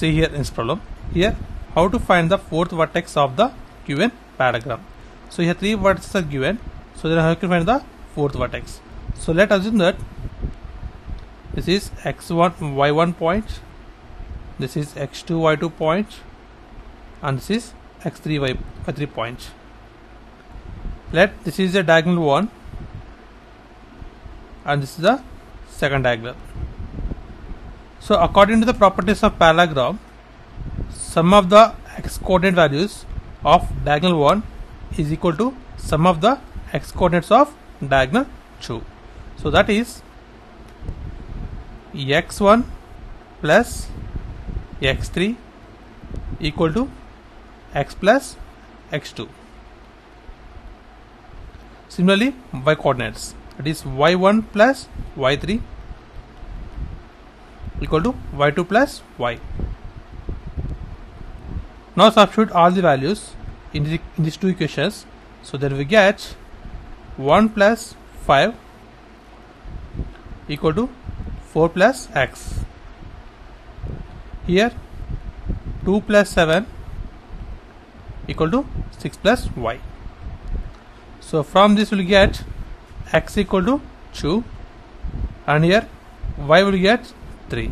see here in this problem. Here how to find the fourth vertex of the given parallelogram so here three vertices are given. So then how you can find the fourth vertex? So let us assume that this is x1 y1 point this is x2 y2 point and this is x3 y3 point. Let this is the diagonal one and this is the second diagonal so according to the properties of parallelogram sum of the x coordinate values of diagonal 1 is equal to sum of the x coordinates of diagonal 2 so that is x1 plus x3 equal to x plus x2 similarly y coordinates that is y1 plus y3 equal to y2 plus y. Now substitute all the values in, the, in these two equations. So that we get 1 plus 5 equal to 4 plus x. Here 2 plus 7 equal to 6 plus y. So from this we'll get x equal to 2 and here y will get 3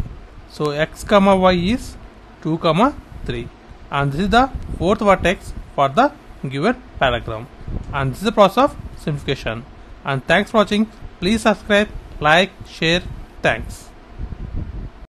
so x comma y is 2 comma 3 and this is the fourth vertex for the given parallelogram and this is the process of simplification. And thanks for watching. Please subscribe like share. Thanks